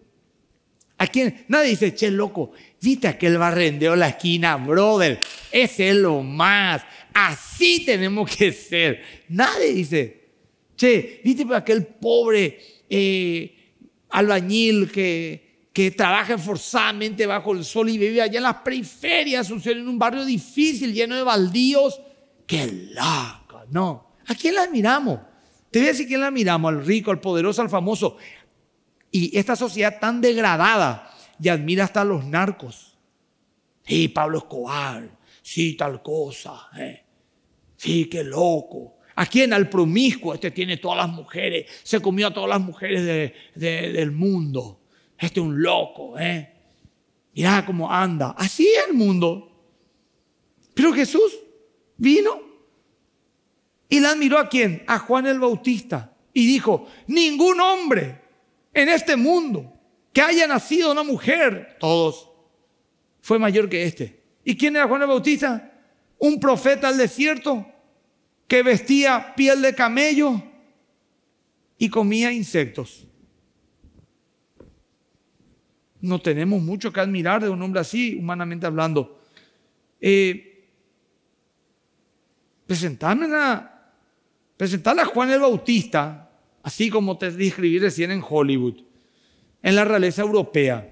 ¿A quién? Nadie dice, che, loco, viste aquel barrendeo la esquina, brother, ese es lo más, así tenemos que ser. Nadie dice, che, viste aquel pobre eh, albañil que, que trabaja forzadamente bajo el sol y vive allá en las periferias, en un barrio difícil, lleno de baldíos. ¡Qué loco! No. ¿A quién la admiramos? Te voy a decir quién la miramos, al rico, al poderoso, al famoso. Y esta sociedad tan degradada y admira hasta a los narcos. Sí, Pablo Escobar, sí, tal cosa. Eh. Sí, qué loco. ¿A quién? Al promiscuo. Este tiene todas las mujeres. Se comió a todas las mujeres del mundo. Este es un loco. ¿eh? Mirá cómo anda. Así es el mundo. Pero Jesús vino y la admiró a quién? A Juan el Bautista. Y dijo, ningún hombre en este mundo que haya nacido una mujer, todos, fue mayor que este. ¿Y quién era Juan el Bautista? Un profeta al desierto que vestía piel de camello y comía insectos. No tenemos mucho que admirar de un hombre así, humanamente hablando. Eh, a, presentarle a Juan el Bautista, así como te describí recién en Hollywood, en la realeza europea,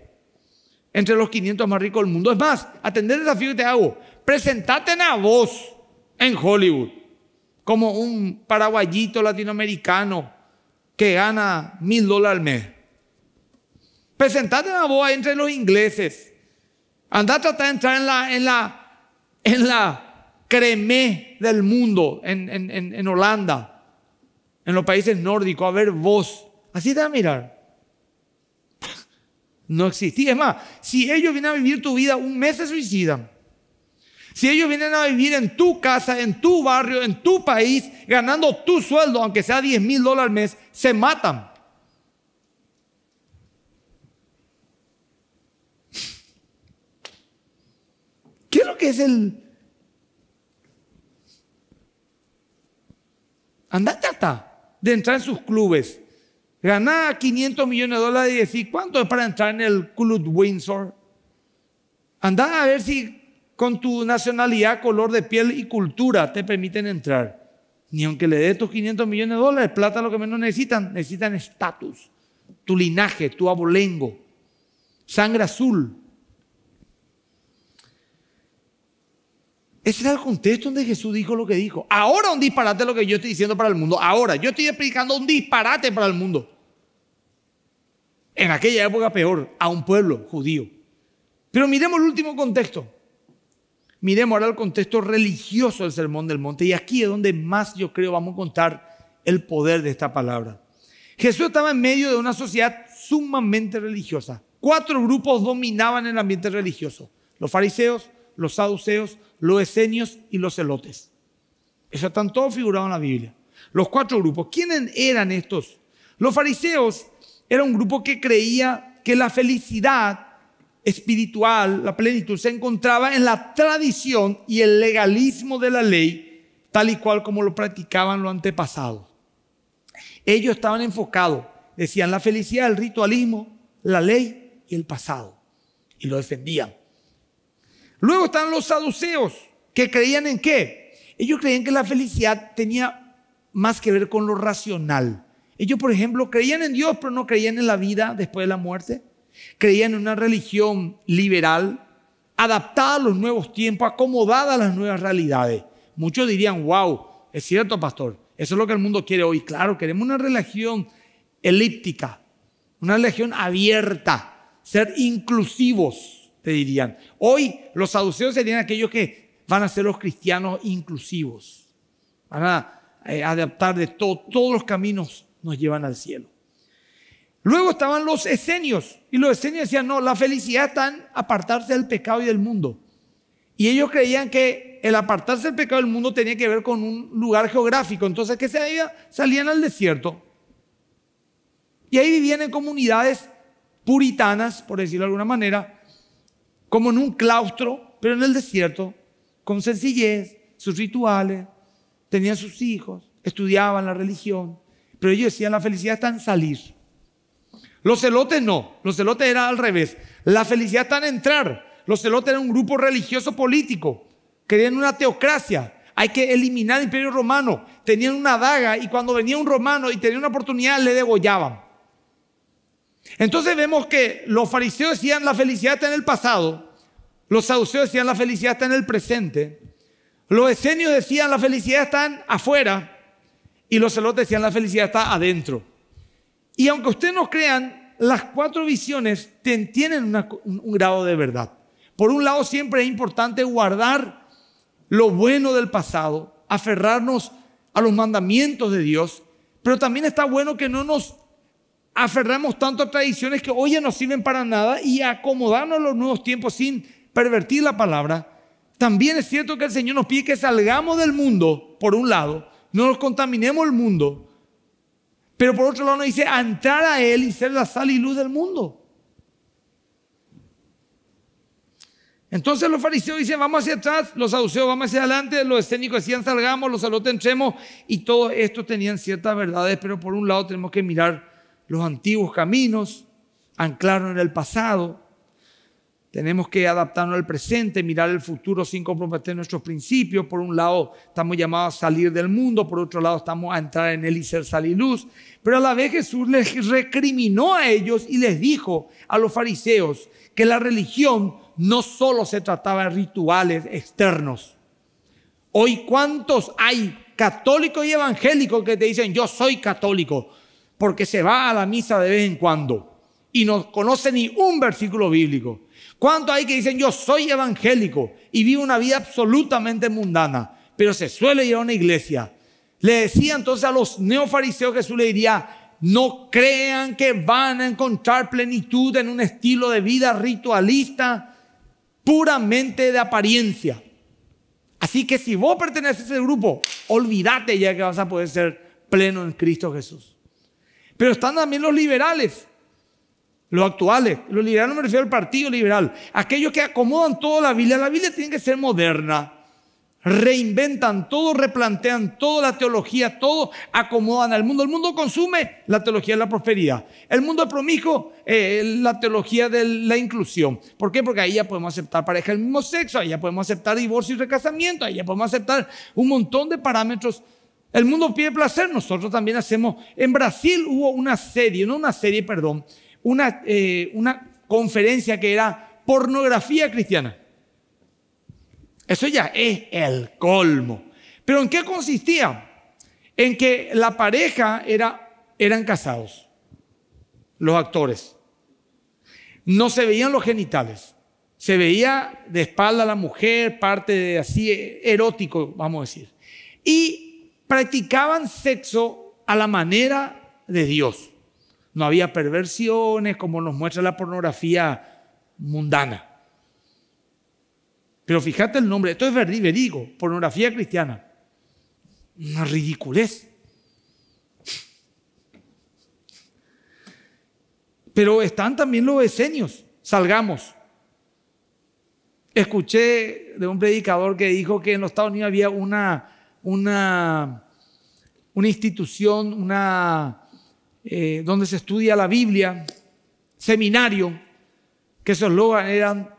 entre los 500 más ricos del mundo. Es más, atender el desafío que te hago, presentate a vos en Hollywood como un paraguayito latinoamericano que gana mil dólares al mes. Presentate a vos entre los ingleses. Anda a tratar de entrar en la, en la, en la cremé del mundo, en, en, en, Holanda, en los países nórdicos, a ver vos. Así te va a mirar. No existía. Es más, si ellos vienen a vivir tu vida, un mes se suicidan. Si ellos vienen a vivir en tu casa, en tu barrio, en tu país, ganando tu sueldo, aunque sea 10 mil dólares al mes, se matan. ¿Qué es lo que es el, Andate hasta de entrar en sus clubes. Ganar 500 millones de dólares y decir, ¿cuánto es para entrar en el Club Windsor? Anda a ver si con tu nacionalidad, color de piel y cultura te permiten entrar. Ni aunque le dé tus 500 millones de dólares, plata lo que menos necesitan, necesitan estatus, tu linaje, tu abolengo, sangre azul. Ese era el contexto donde Jesús dijo lo que dijo. Ahora un disparate lo que yo estoy diciendo para el mundo. Ahora, yo estoy explicando un disparate para el mundo. En aquella época peor, a un pueblo judío. Pero miremos el último contexto. Miremos ahora el contexto religioso del Sermón del Monte. Y aquí es donde más yo creo vamos a contar el poder de esta palabra. Jesús estaba en medio de una sociedad sumamente religiosa. Cuatro grupos dominaban el ambiente religioso. Los fariseos, los saduceos, los esenios y los celotes. Eso están todos figurados en la Biblia. Los cuatro grupos. ¿Quiénes eran estos? Los fariseos era un grupo que creía que la felicidad espiritual, la plenitud, se encontraba en la tradición y el legalismo de la ley, tal y cual como lo practicaban los antepasados. Ellos estaban enfocados, decían, la felicidad, el ritualismo, la ley y el pasado. Y lo defendían. Luego están los saduceos, que creían en qué? Ellos creían que la felicidad tenía más que ver con lo racional. Ellos, por ejemplo, creían en Dios, pero no creían en la vida después de la muerte. Creían en una religión liberal, adaptada a los nuevos tiempos, acomodada a las nuevas realidades. Muchos dirían, wow, es cierto, pastor, eso es lo que el mundo quiere hoy. Claro, queremos una religión elíptica, una religión abierta, ser inclusivos dirían. Hoy los saduceos serían aquellos que van a ser los cristianos inclusivos. Van a eh, adaptar de todo. Todos los caminos nos llevan al cielo. Luego estaban los esenios. Y los esenios decían, no, la felicidad está en apartarse del pecado y del mundo. Y ellos creían que el apartarse del pecado del mundo tenía que ver con un lugar geográfico. Entonces, ¿qué se había? Salían al desierto. Y ahí vivían en comunidades puritanas, por decirlo de alguna manera, como en un claustro, pero en el desierto, con sencillez, sus rituales, tenían sus hijos, estudiaban la religión, pero ellos decían la felicidad está en salir. Los celotes no, los celotes era al revés. La felicidad está en entrar. Los celotes eran un grupo religioso político, querían una teocracia. Hay que eliminar el imperio romano. Tenían una daga y cuando venía un romano y tenía una oportunidad le degollaban. Entonces vemos que los fariseos decían la felicidad está en el pasado, los saduceos decían la felicidad está en el presente, los esenios decían la felicidad está afuera y los celotes decían la felicidad está adentro. Y aunque ustedes no crean, las cuatro visiones tienen un grado de verdad. Por un lado, siempre es importante guardar lo bueno del pasado, aferrarnos a los mandamientos de Dios, pero también está bueno que no nos aferramos tanto a tradiciones que hoy ya no sirven para nada y acomodarnos a los nuevos tiempos sin pervertir la palabra. También es cierto que el Señor nos pide que salgamos del mundo, por un lado, no nos contaminemos el mundo, pero por otro lado nos dice entrar a Él y ser la sal y luz del mundo. Entonces los fariseos dicen, vamos hacia atrás, los saduceos vamos hacia adelante, los escénicos decían, salgamos, los salotes entremos, y todo esto tenían ciertas verdades, pero por un lado tenemos que mirar los antiguos caminos, anclaron en el pasado. Tenemos que adaptarnos al presente, mirar el futuro sin comprometer nuestros principios. Por un lado, estamos llamados a salir del mundo, por otro lado, estamos a entrar en él y ser sal y luz. Pero a la vez Jesús les recriminó a ellos y les dijo a los fariseos que la religión no solo se trataba de rituales externos. Hoy, ¿cuántos hay católicos y evangélicos que te dicen yo soy católico? Porque se va a la misa de vez en cuando y no conoce ni un versículo bíblico. ¿Cuántos hay que dicen yo soy evangélico y vivo una vida absolutamente mundana, pero se suele ir a una iglesia? Le decía entonces a los neofariseos Jesús le diría, no crean que van a encontrar plenitud en un estilo de vida ritualista puramente de apariencia. Así que si vos perteneces a ese grupo, olvídate ya que vas a poder ser pleno en Cristo Jesús. Pero están también los liberales los actuales, los liberales no me refiero al partido liberal, aquellos que acomodan toda la Biblia. La Biblia tiene que ser moderna, reinventan todo, replantean toda la teología, todo acomodan al mundo. El mundo consume la teología de la prosperidad. El mundo promiscuo, eh, la teología de la inclusión. ¿Por qué? Porque ahí ya podemos aceptar pareja del mismo sexo, ahí ya podemos aceptar divorcio y recasamiento, ahí ya podemos aceptar un montón de parámetros. El mundo pide placer, nosotros también hacemos. En Brasil hubo una serie, no una serie, perdón, una, eh, una conferencia que era pornografía cristiana. Eso ya es el colmo. Pero ¿en qué consistía? En que la pareja era, eran casados, los actores. No se veían los genitales. Se veía de espalda la mujer, parte de así erótico, vamos a decir. Y practicaban sexo a la manera de Dios. No había perversiones como nos muestra la pornografía mundana. Pero fíjate el nombre, esto es verídico, pornografía cristiana. Una ridiculez. Pero están también los esenios. Salgamos. Escuché de un predicador que dijo que en los Estados Unidos había una, una, una institución, una eh, donde se estudia la Biblia, seminario, que su eslogan eran,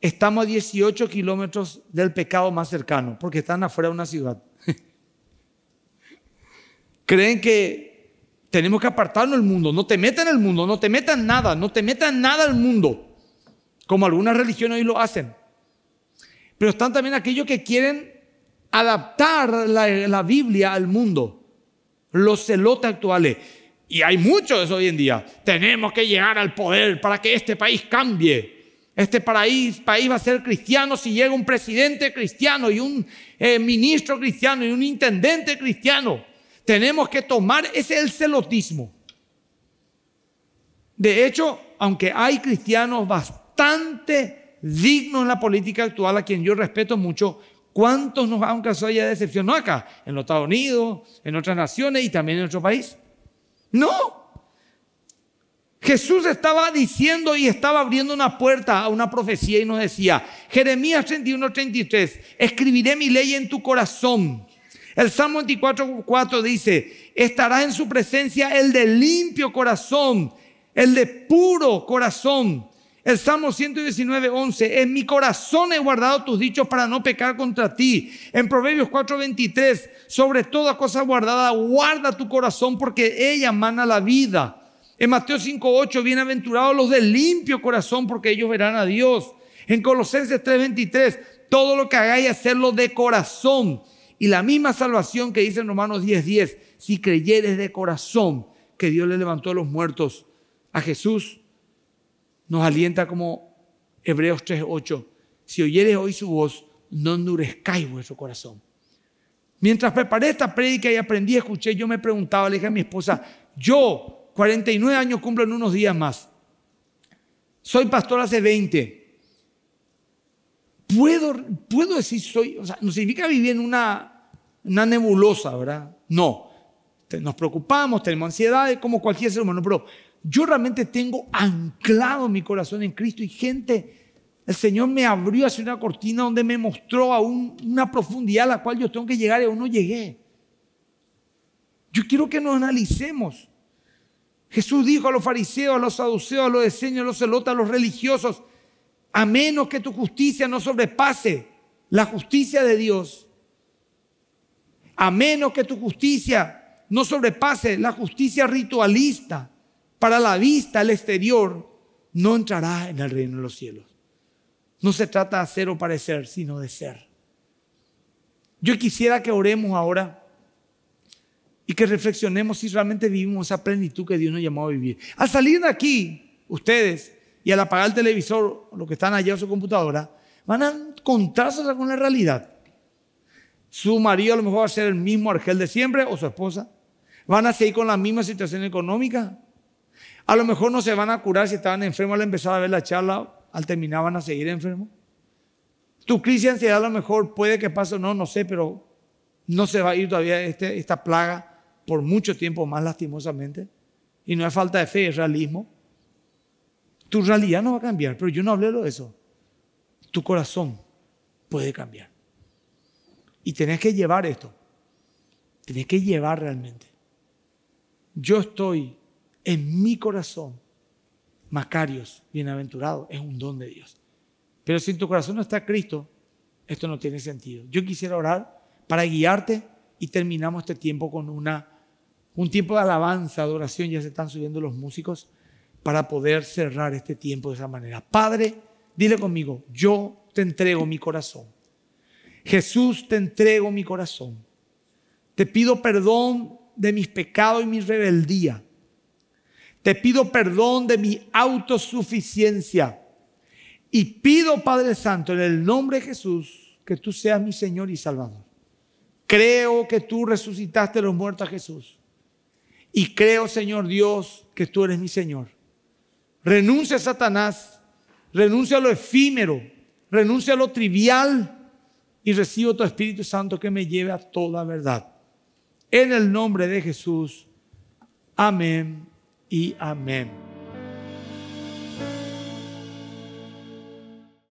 estamos a 18 kilómetros del pecado más cercano, porque están afuera de una ciudad. Creen que tenemos que apartarnos del mundo, no te metan en el mundo, no te metan nada, no te metan nada al mundo, como algunas religiones hoy lo hacen. Pero están también aquellos que quieren adaptar la, Biblia al mundo, los celotes actuales y hay muchos hoy en día, tenemos que llegar al poder para que este país cambie. Este país, va a ser cristiano si llega un presidente cristiano y un eh, ministro cristiano y un intendente cristiano. Tenemos que tomar, ese es el celotismo. De hecho, aunque hay cristianos bastante dignos en la política actual, a quien yo respeto mucho, ¿cuántos nos han causado ya decepción? No acá, en los Estados Unidos, en otras naciones y también en nuestro país. No. Jesús estaba diciendo y estaba abriendo una puerta a una profecía y nos decía, Jeremías 31, 33, escribiré mi ley en tu corazón. El Salmo 24, 4 dice, estará en su presencia el de limpio corazón, el de puro corazón. El Salmo 119, 11, en mi corazón he guardado tus dichos para no pecar contra ti. En Proverbios 4, 23, sobre toda cosa guardada, guarda tu corazón porque ella mana la vida. En Mateo 5, 8, bienaventurados los de limpio corazón porque ellos verán a Dios. En Colosenses 3, 23, todo lo que hagáis, hacerlo de corazón. Y la misma salvación que dice en Romanos 10, 10, si creyeres de corazón que Dios le levantó a los muertos a Jesús, nos alienta como Hebreos 3:8. Si oyeres hoy su voz, no endurezcáis vuestro corazón. Mientras preparé esta prédica y aprendí, escuché, yo me preguntaba, le dije a mi esposa, yo, 49 años cumplo en unos días más. Soy pastor hace 20. ¿Puedo, puedo decir soy, o sea, no significa vivir en una, una nebulosa, ¿verdad? No. Nos preocupamos, tenemos ansiedad, como cualquier ser humano, pero yo realmente tengo anclado mi corazón en Cristo y gente, el Señor me abrió hacia una cortina donde me mostró a una profundidad a la cual yo tengo que llegar y aún no llegué. Yo quiero que nos analicemos. Jesús dijo a los fariseos, a los saduceos, a los deseños, a los celotas, a los religiosos, a menos que tu justicia no sobrepase la justicia de Dios, a menos que tu justicia no sobrepase la justicia ritualista para la vista, el exterior, no entrarás en el reino de los cielos. No se trata de hacer o parecer, sino de ser. Yo quisiera que oremos ahora y que reflexionemos si realmente vivimos esa plenitud que Dios nos llamó a vivir. Al salir de aquí, ustedes, y al apagar el televisor, los que están allá en su computadora, van a encontrarse con la realidad. Su marido a lo mejor va a ser el mismo argel de siempre o su esposa. Van a seguir con la misma situación económica. A lo mejor no se van a curar si estaban enfermos al empezar a ver la charla, al terminar van a seguir enfermos. Tu crisis de ansiedad a lo mejor puede que pase, no, no sé, pero no se va a ir todavía este, esta plaga por mucho tiempo más lastimosamente. Y no es falta de fe, es realismo. Tu realidad no va a cambiar, pero yo no hablé de eso. Tu corazón puede cambiar. Y tenés que llevar esto. Tenés que llevar realmente. Yo estoy en mi corazón. Macarios, bienaventurado, es un don de Dios. Pero si en tu corazón no está Cristo, esto no tiene sentido. Yo quisiera orar para guiarte y terminamos este tiempo con una, un tiempo de alabanza, adoración. Ya se están subiendo los músicos para poder cerrar este tiempo de esa manera. Padre, dile conmigo, yo te entrego mi corazón. Jesús, te entrego mi corazón. Te pido perdón de mis pecados y mi rebeldía. Te pido perdón de mi autosuficiencia. Y pido, Padre Santo, en el nombre de Jesús, que tú seas mi Señor y Salvador. Creo que tú resucitaste los muertos a Jesús. Y creo, Señor Dios, que tú eres mi Señor. Renuncia a Satanás, renuncia a lo efímero, renuncia a lo trivial y recibo tu Espíritu Santo que me lleve a toda verdad. En el nombre de Jesús. Amén y amén.